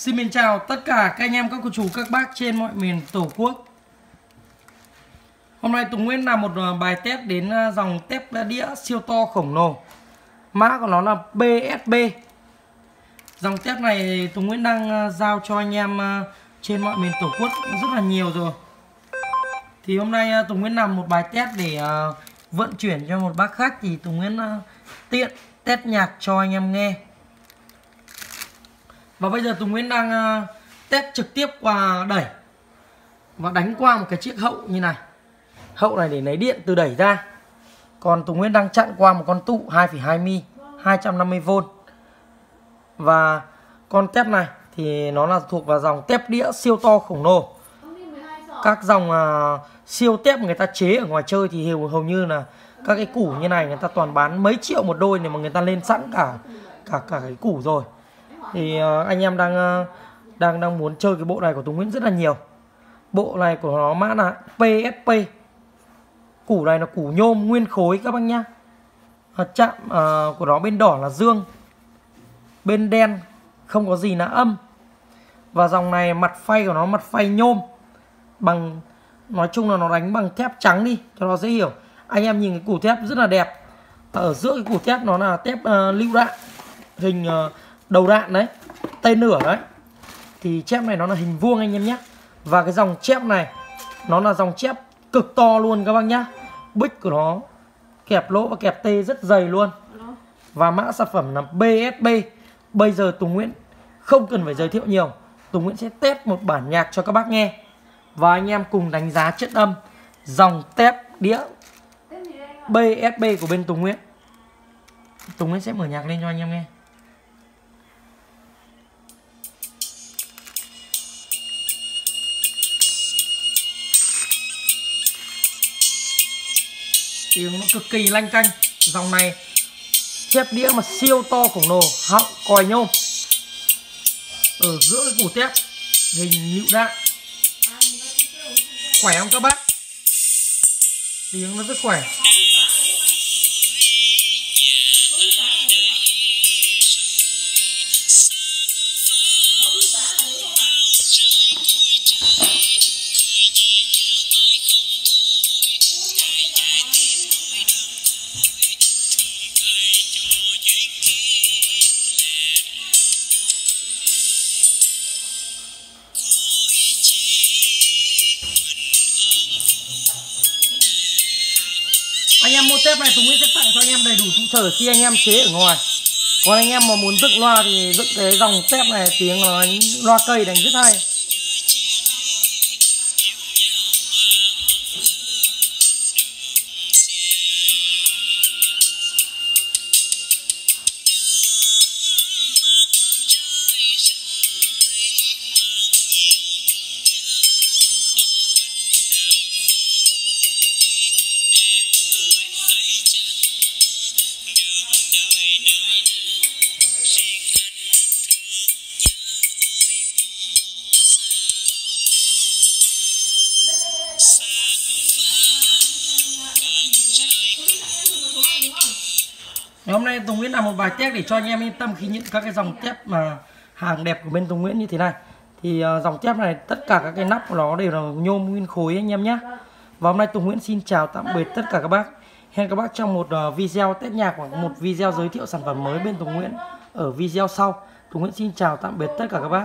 Xin chào tất cả các anh em, các cô chú, các bác trên mọi miền Tổ quốc. Hôm nay Tùng Nguyễn làm một ờ, bài test đến ờ, dòng tép đĩa siêu to khổng lồ. Mã của nó là BSB Dòng tép này Tùng Nguyễn đang ờ, giao cho anh em trên mọi miền Tổ quốc rất là nhiều rồi. Thì hôm nay Tùng Nguyễn làm một bài test để vận chuyển cho một bác khách Thì Tùng Nguyễn tiện test nhạc cho anh em nghe và bây giờ Tùng Nguyễn đang ờ, test trực tiếp qua đẩy. Và đánh qua một cái chiếc hậu như này. Hậu này để lấy điện từ đẩy ra. Còn Tùng Nguyễn đang chặn qua một con tụ 2,2 mi 250V Và con tép này thì nó là thuộc vào dòng tép đĩa siêu to khổng lồ. Các dòng uh, siêu tép người ta chế ở ngoài chơi thì hầu, hầu như là các cái củ như này người ta toàn bán mấy triệu một đôi này mà người ta lên sẵn cả cả cả cái củ rồi thì uh, anh em đang uh, đang đang muốn chơi cái bộ này của Tùng Nguyễn rất là nhiều. Bộ này của nó mã là PSP củ này là củ nhôm nguyên khối các bác nhá. À, chạm à, của nó bên đỏ là dương. Bên đen không có gì là âm. Và dòng này mặt phay của nó mặt phay nhôm. Bằng nói chung là nó đánh bằng thép trắng đi cho nó dễ hiểu. Anh em nhìn cái củ thép rất là đẹp. Ở giữa cái củ thép nó là thép uh, lưu đạn. Hình uh, đầu đạn đấy, tên nửa đấy. Thì chép này nó là hình vuông anh em nhé. Và cái dòng chép này, nó là dòng chép cực to luôn các bác nhá. Bích của nó kẹp lỗ và kẹp tê rất dày luôn. Và mã sản phẩm là BSB bây giờ Tùng Nguyễn không cần phải giới thiệu nhiều. Tùng Nguyễn sẽ test một bản nhạc cho các bác nghe. Và anh em cùng đánh giá chất âm, dòng tép đĩa BSB của bên Tùng Nguyễn. Tùng Nguyễn sẽ mở nhạc lên cho anh em nghe. Tiếng nó cực kỳ lanh canh. Dòng này, chép đĩa mà siêu to khổng lồ, họng, còi nhôm. Ở giữa củ tép, hình lựu đạn. Khỏe không các bác? Tiếng nó rất khỏe. Tép này Tùng Nguyễn sẽ tặng cho anh em đầy đủ trụ sở khi anh em chế ở ngoài. Còn anh em mà muốn dựng loa thì dựng cái dòng tép này tiếng nó loa cây đánh rất hay. Ngày hôm nay Tùng Nguyễn làm một bài test để cho anh em yên tâm khi nhận các cái dòng thép mà hàng đẹp của bên Tùng Nguyễn như thế này. Thì uh, dòng thép này tất cả các cái nắp của nó đều là nhôm nguyên khối anh em nhé. Và hôm nay Tùng Nguyễn xin chào tạm biệt tất cả các bác. Hẹn các bác trong một uh, video test nhạc hoặc một video giới thiệu sản phẩm mới bên Tùng Nguyễn ở video sau. Tùng Nguyễn xin chào tạm biệt tất cả các bác.